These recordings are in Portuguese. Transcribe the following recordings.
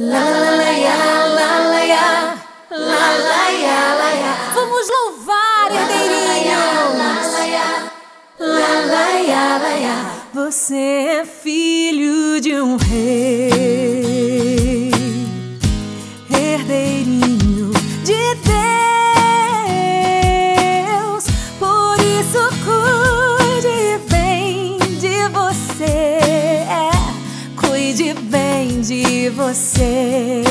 La la la ya, la la ya, la la ya, la ya. Vamos louvar, Herdeirinho. La la ya, la ya. Você é filho de um rei. você.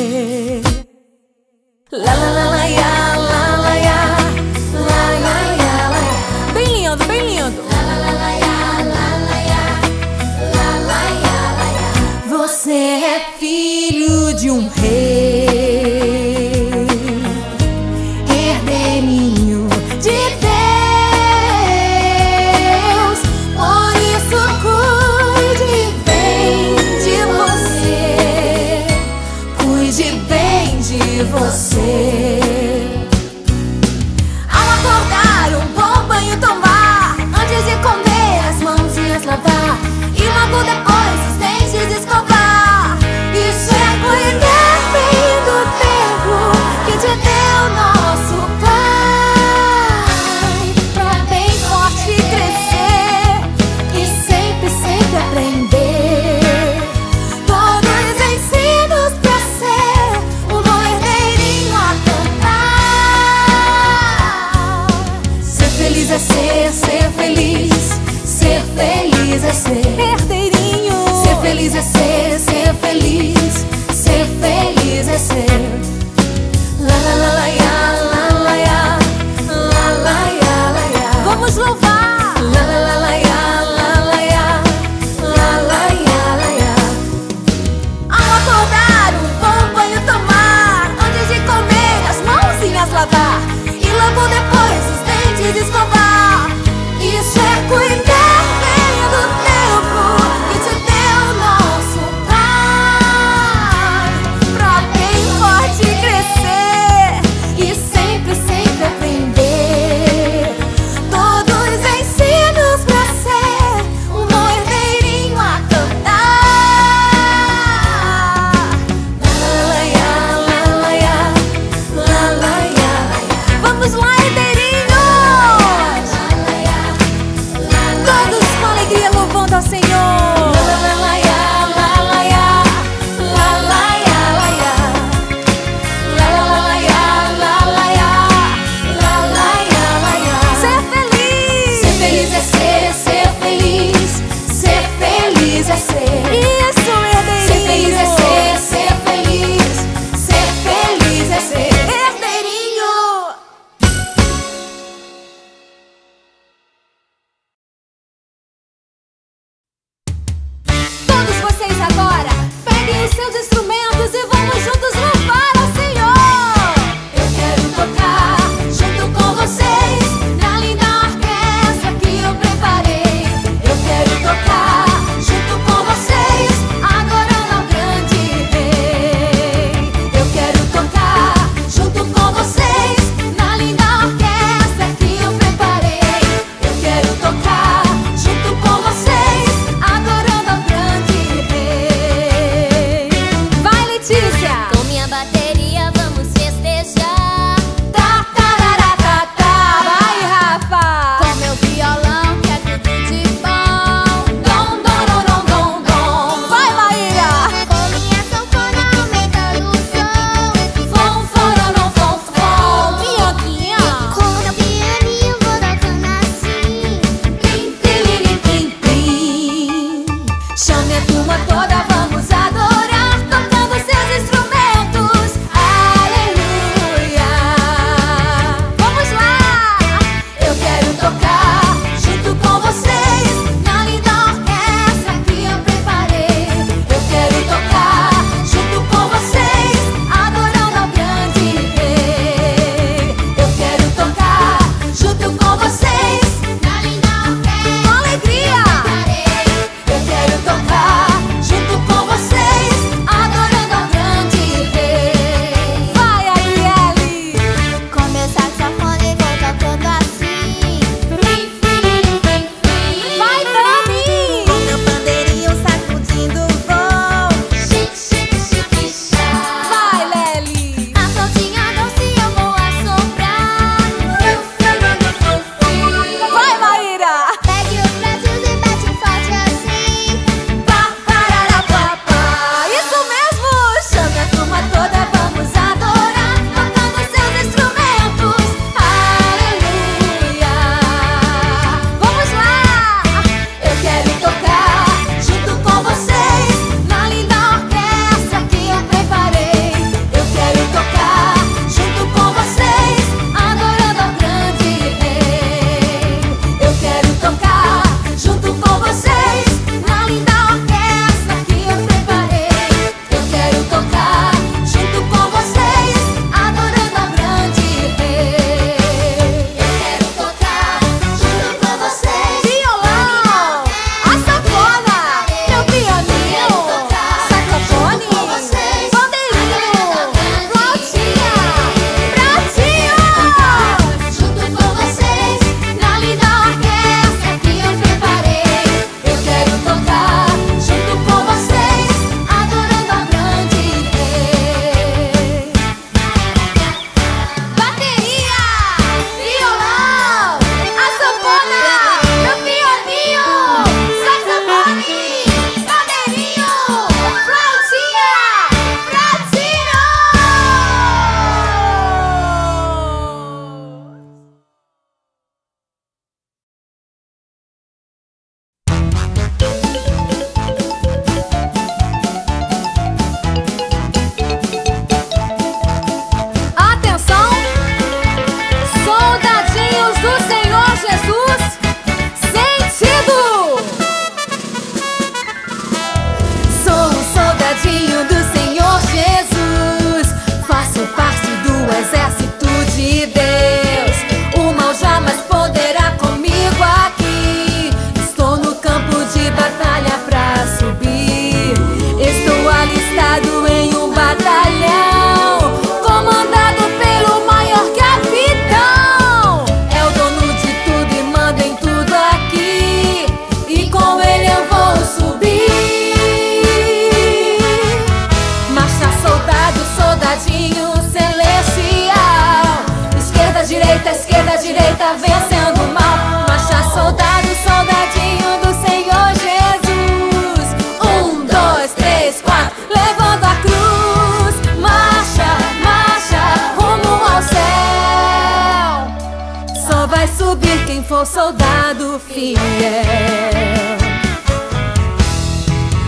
soldado fiel.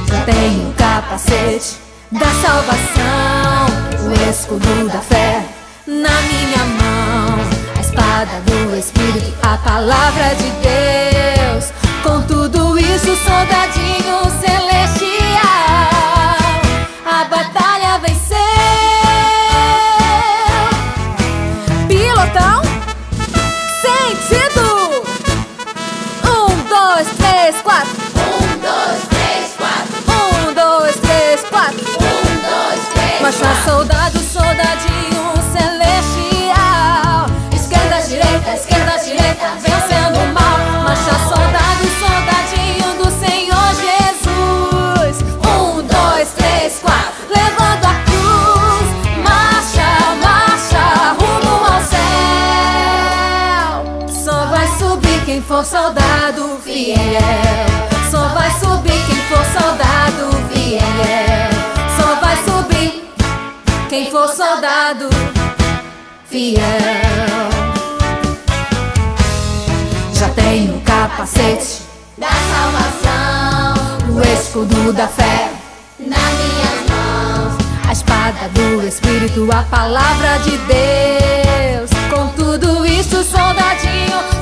Já tenho o capacete da salvação, o escudo da fé na minha mão, a espada do Espírito, a palavra de Deus. Com tudo isso, soldadinho celeste. fiel. Já tenho o capacete da salvação, o escudo da fé nas minhas mãos, a espada do Espírito, a palavra de Deus. Com tudo isso, soldadinho.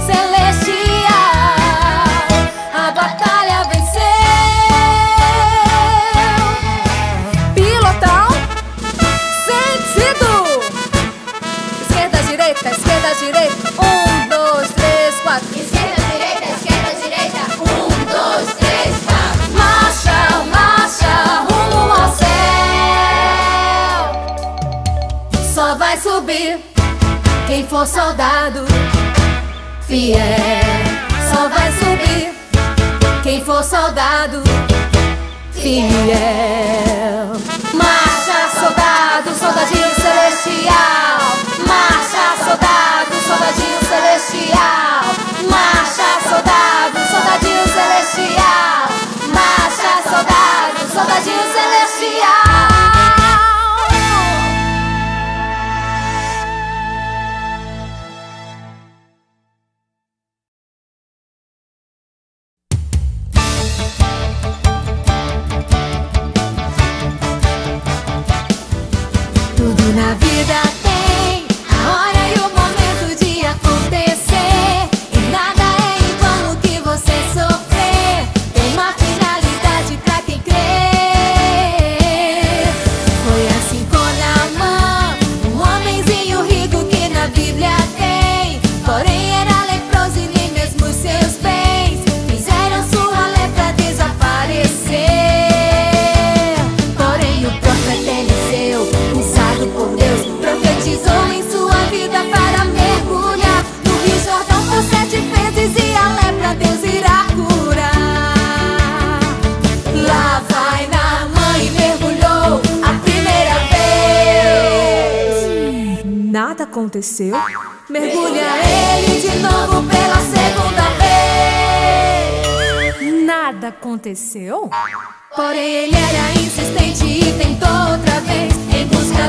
for soldado fiel, só vai subir. Quem for soldado fiel. Marcha, soldado, soldadinho celestial. Marcha, soldado, soldadinho celestial. Marcha, soldado, soldadinho celestial. Marcha, soldado, soldadinho celestial.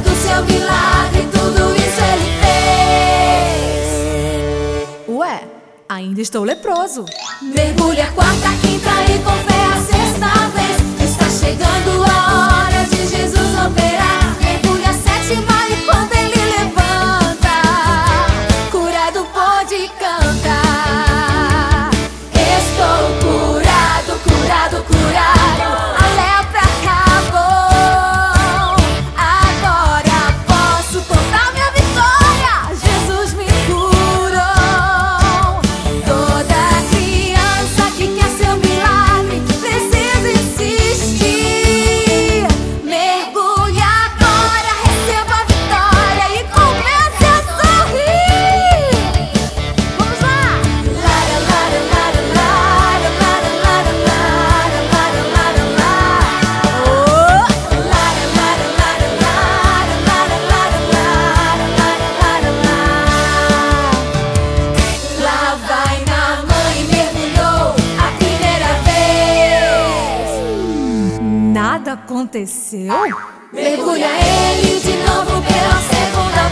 do seu milagre, tudo isso ele fez. Ué, ainda estou leproso. Mergulha quarta, quinta e com fé a sexta vez. Está chegando a hora de Jesus operar. Mergulha sétima e poder. aconteceu? Mergulha ele de novo pela segunda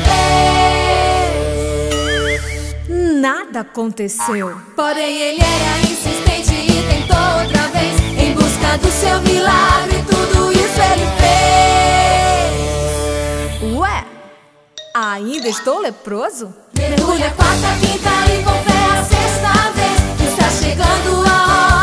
vez. Nada aconteceu. Porém, ele era insistente e tentou outra vez. Em busca do seu milagre, tudo isso ele fez. Ué, ainda estou leproso? Mergulha quarta, quinta e confere a sexta vez. Está chegando a hora.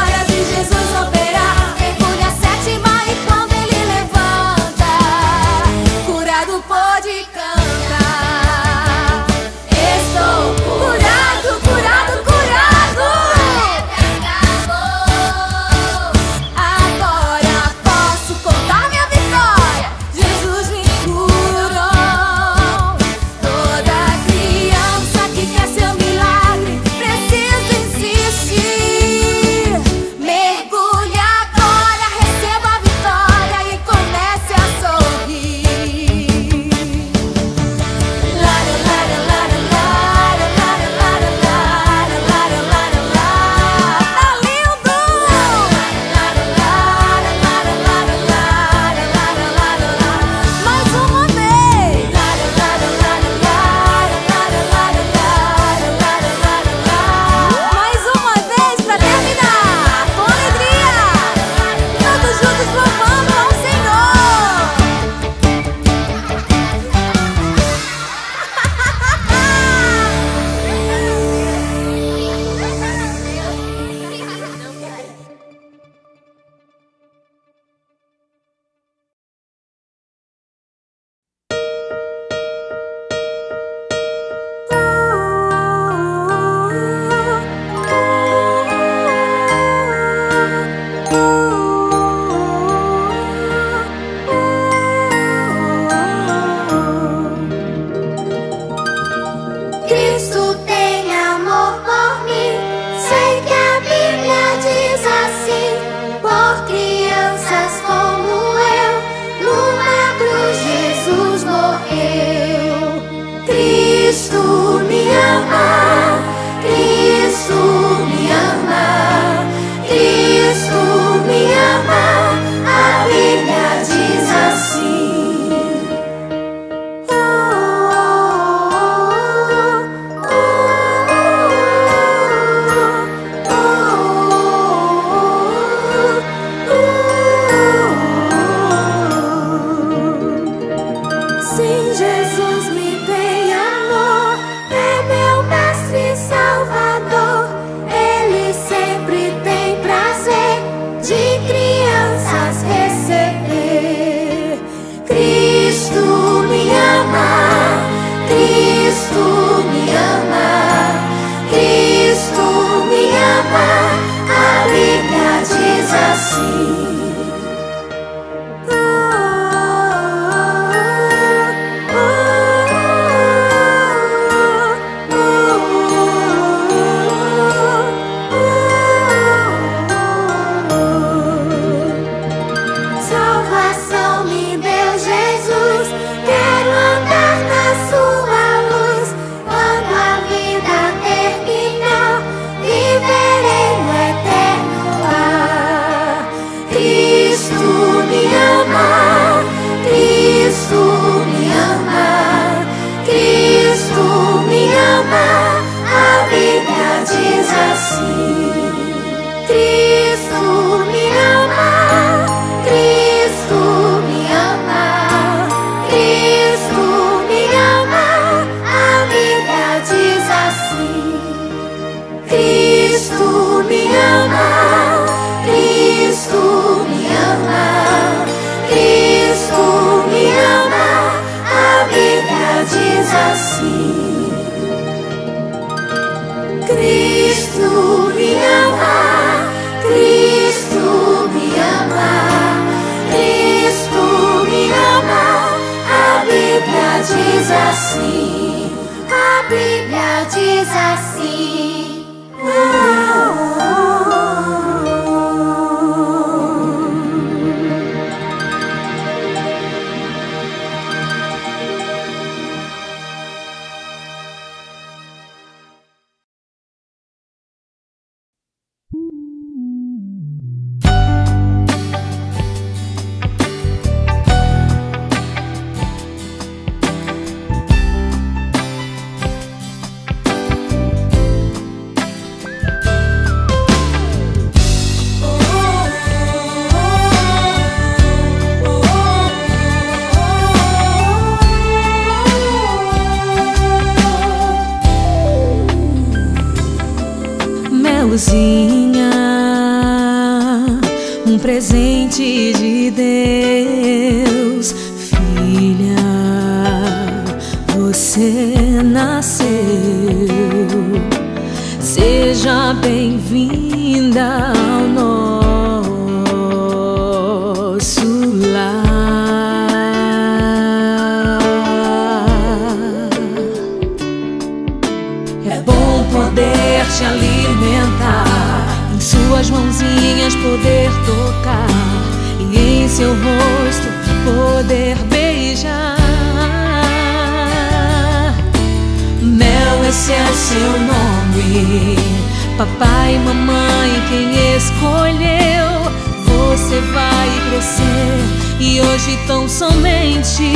Papai, mamãe, quem escolheu? Você vai crescer e hoje tão somente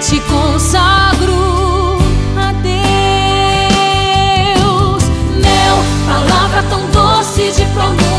te consagro a Deus. Mel, palavra tão doce de promessa.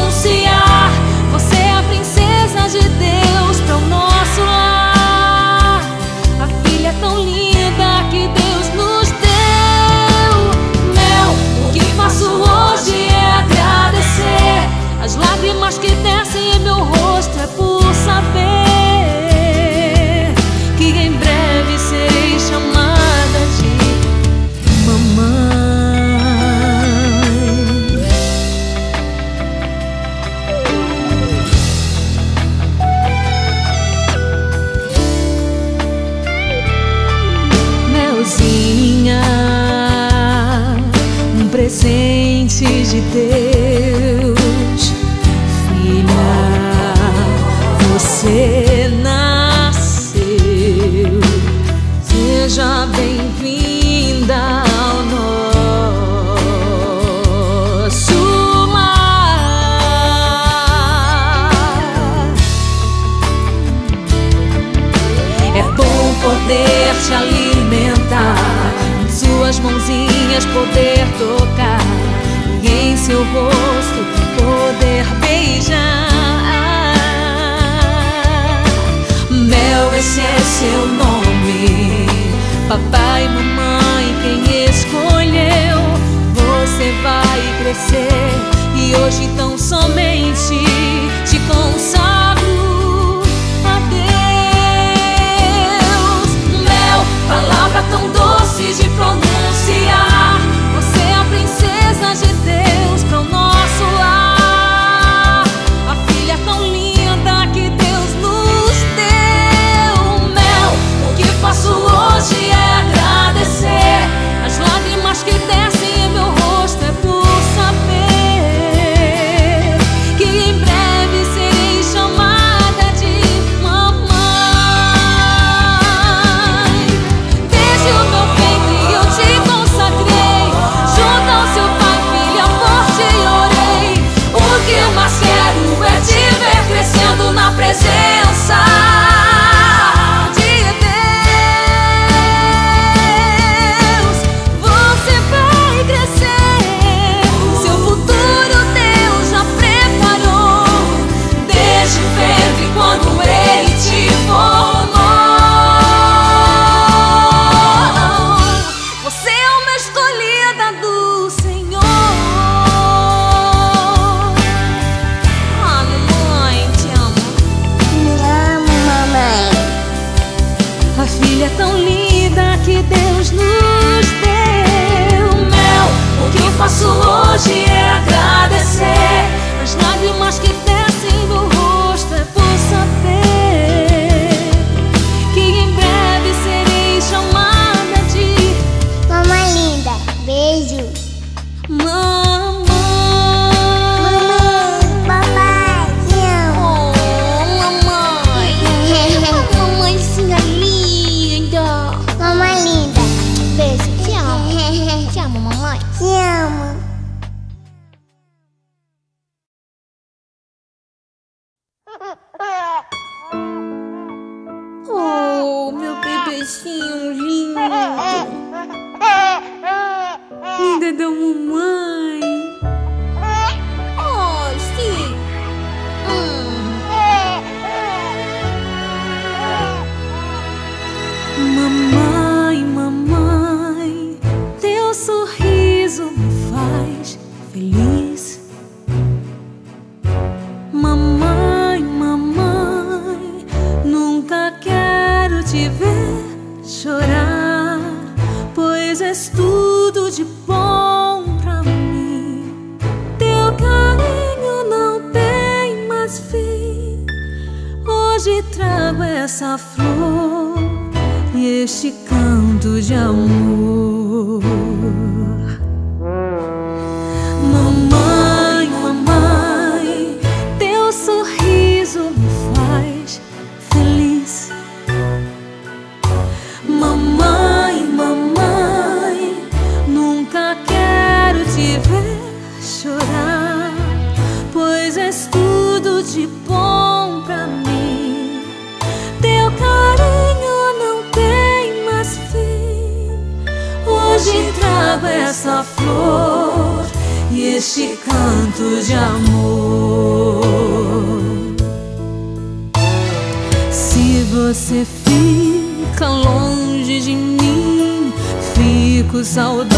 você fica longe de mim, fico saudoso,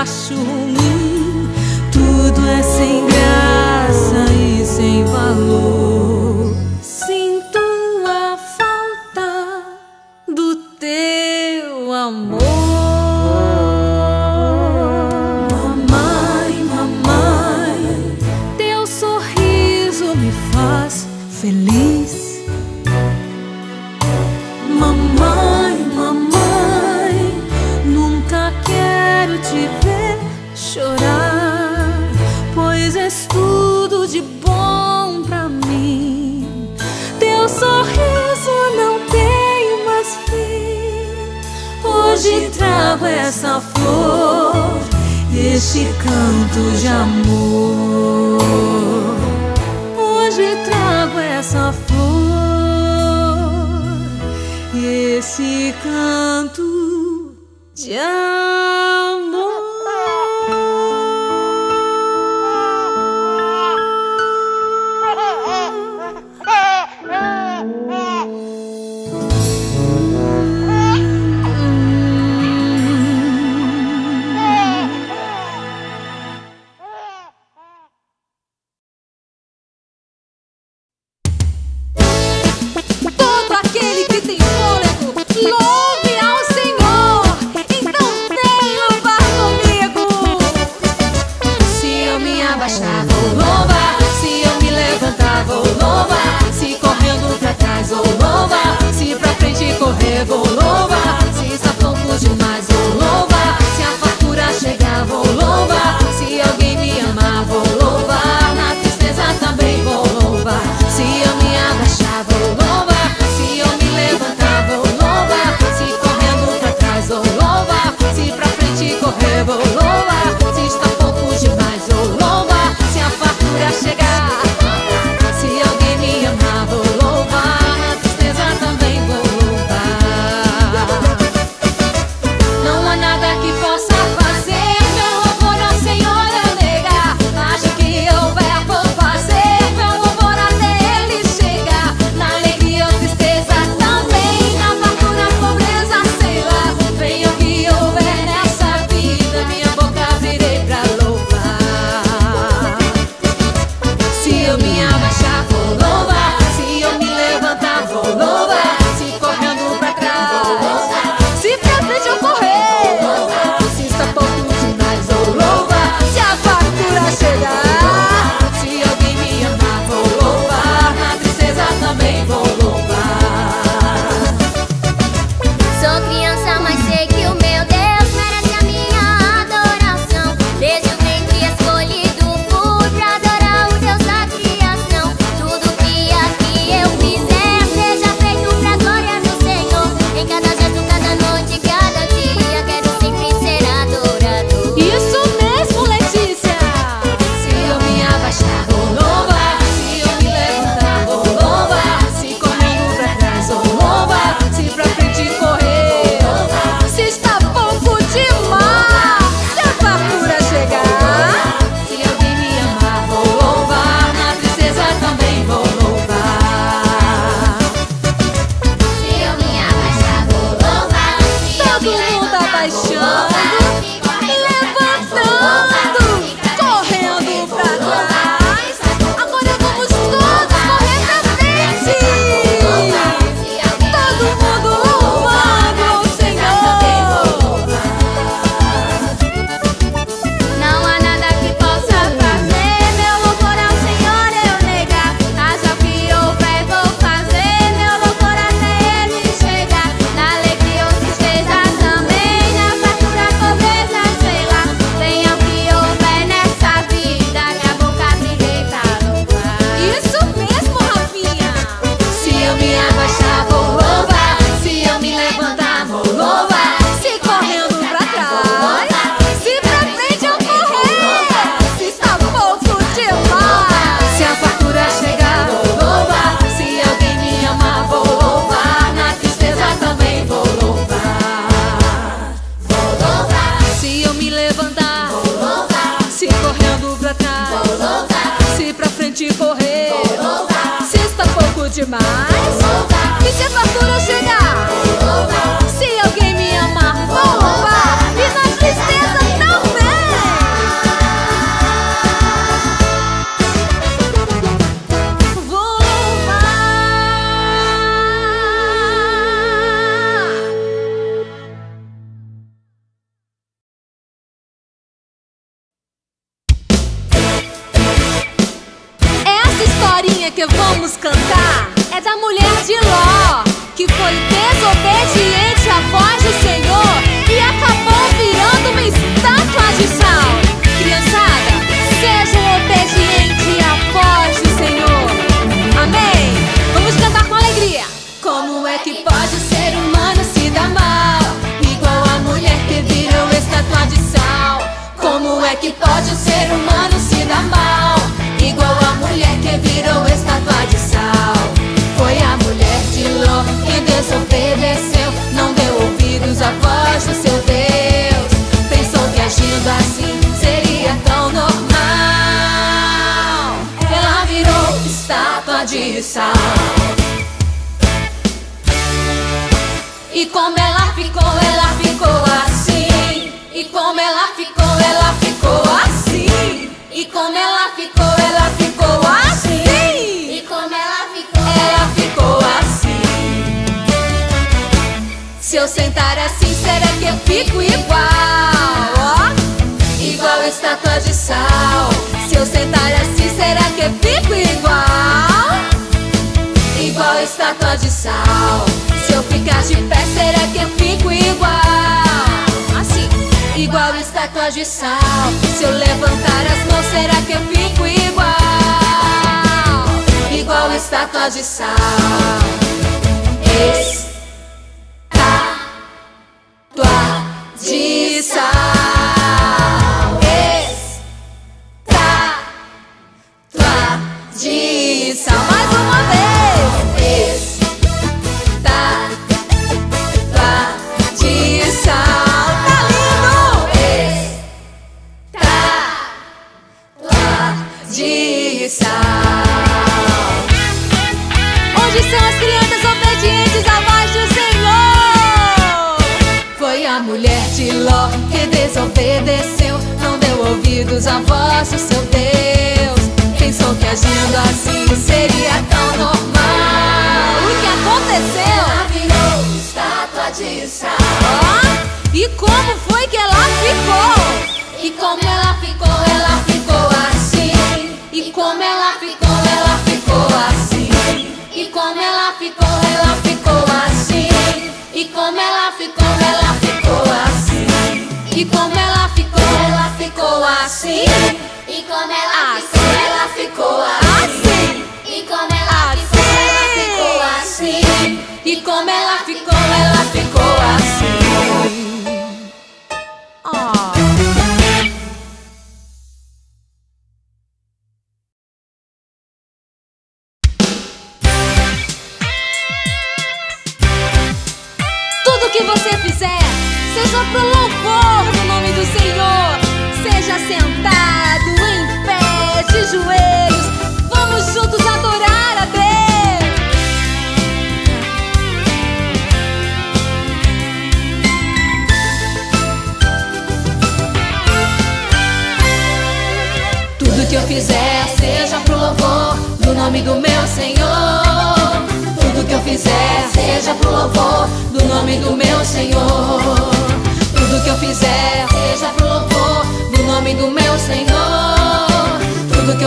acho ruim. 家。de sal. E como ela ficou, ela ficou assim. E como ela ficou, ela ficou assim. E como ela ficou, ela ficou assim. E como ela ficou, ela ficou assim. Se eu sentar assim, será que eu fico igual? Ó, igual estátua de sal. Se eu sentar assim, será que eu fico igual? Estátua de sal. Se eu ficar de pé, será que eu fico igual? Assim, igual estátua de sal. Se eu levantar as mãos, será que eu fico igual? Igual estátua de sal. Estátua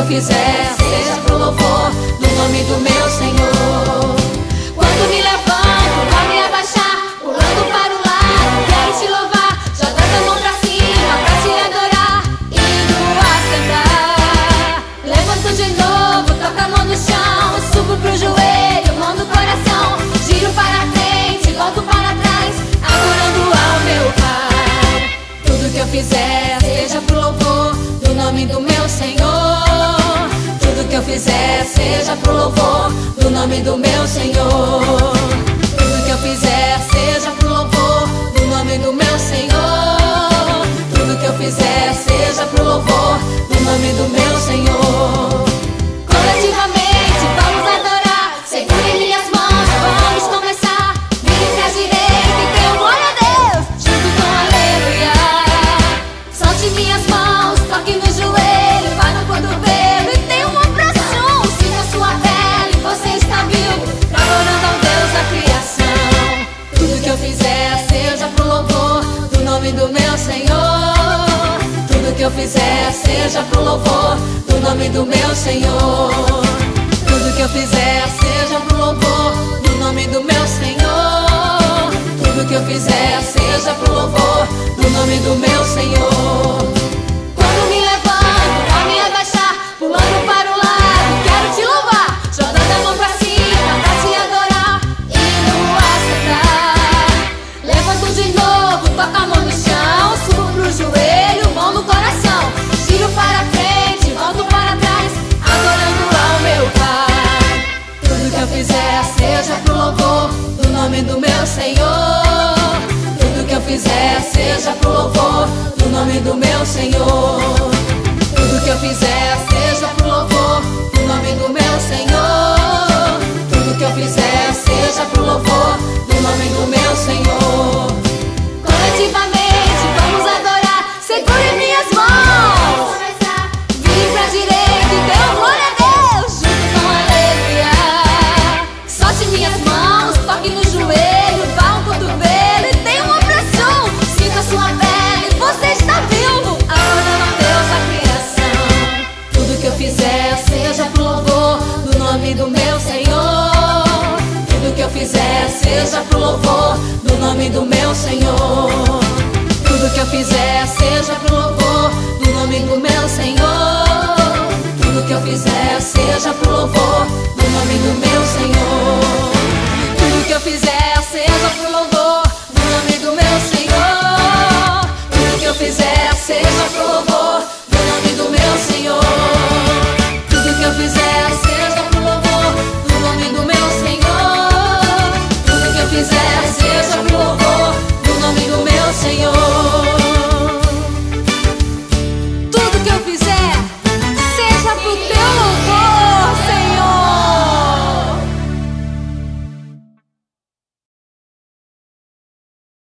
fizer, seja pro louvor do nome do meu Senhor. Quando me levanto pra me abaixar, pulando para o lado, quero te louvar, jogando a mão pra cima pra te adorar, indo assentar. Levanto de novo, toco a mão no chão, subo pro joelho, mão no coração, giro para frente, volto para trás, adorando ao meu Pai. Tudo que eu fizer, fizer, seja pro louvor do nome do meu Senhor. Tudo que eu fizer, seja pro louvor do nome do meu Senhor. Tudo que eu fizer, seja pro louvor do nome do meu Senhor. Fizer, seja pro louvor do nome do meu Senhor. Tudo que eu fizer, seja pro louvor do nome do meu Senhor. Tudo que eu fizer, seja pro louvor do nome do meu Senhor. Seja pro louvor do nome do meu Senhor. Tudo que eu fizer, seja pro louvor do nome do meu Senhor. Tudo que eu fizer, seja pro louvor do nome do meu Senhor.